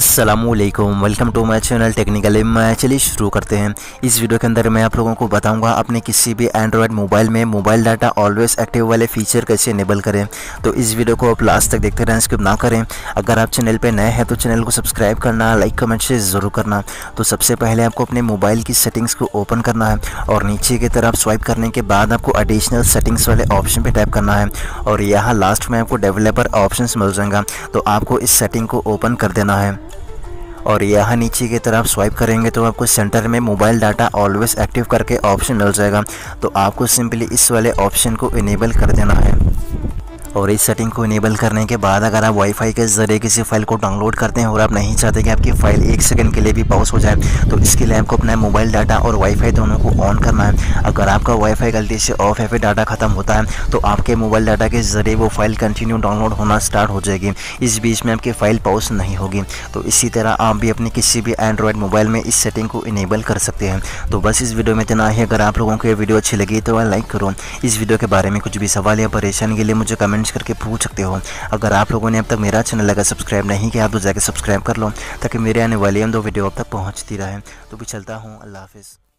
Aslam welcome to my channel technical मैं चलिए शुरू करते हैं। इस वीडियो के अंदर मैं आप लोगों को बताऊँगा, अपने किसी भी एंड्रॉयड मोबाइल में मोबाइल डाटा ऑलवेज एक्टिव वाले फीचर कैसे इनेबल करें। तो इस वीडियो को आप लास्ट तक देखते रहें स्किप ना करें। अगर आप चैनल पर नए हैं तो चैनल को सब्सक्राइब करना लाइक कमेंट शेयर ज़रूर करना। तो सबसे पहले आपको अपने मोबाइल की सेटिंग्स को ओपन करना है और नीचे की तरफ़ स्वाइप करने के बाद आपको एडिशनल सेटिंग्स वाले ऑप्शन पर टैप करना है। और यहाँ लास्ट में आपको डेवलपर ऑप्शन मिल जाएगा। तो आपको इस सेटिंग को ओपन कर देना है। और यहाँ नीचे की तरफ़ स्वाइप करेंगे तो आपको सेंटर में मोबाइल डाटा ऑलवेज एक्टिव करके ऑप्शन मिल जाएगा। तो आपको सिंपली इस वाले ऑप्शन को इनेबल कर देना है। और इस सेटिंग को इनेबल करने के बाद अगर आप वाईफाई के ज़रिए किसी फ़ाइल को डाउनलोड करते हैं और आप नहीं चाहते कि आपकी फ़ाइल एक सेकंड के लिए भी पॉज हो जाए तो इसके लिए आपको अपना मोबाइल डाटा और वाईफाई दोनों को ऑन करना है। अगर आपका वाईफाई गलती से ऑफ़ है, फिर डाटा ख़त्म होता है तो आपके मोबाइल डाटा के ज़रिए वो फ़ाइल कंटिन्यू डाउनलोड होना स्टार्ट हो जाएगी। इस बीच में आपकी फ़ाइल पॉज नहीं होगी। तो इसी तरह आप भी अपने किसी भी एंड्रॉयड मोबाइल में इस सेटिंग को इनेबल कर सकते हैं। तो बस इस वीडियो में इतना ही। अगर आप लोगों को ये वीडियो अच्छी लगी तो लाइक करो। इस वीडियो के बारे में कुछ भी सवाल या परेशानी के लिए मुझे कमेंट्स करके पूछ सकते हो। अगर आप लोगों ने अब तक मेरा चैनल अगर सब्सक्राइब नहीं किया तो जाकर सब्सक्राइब कर लो, ताकि मेरे आने वाली दो वीडियो अब तक पहुँचती रहे। तो भी चलता हूँ, अल्लाह हाफिज़।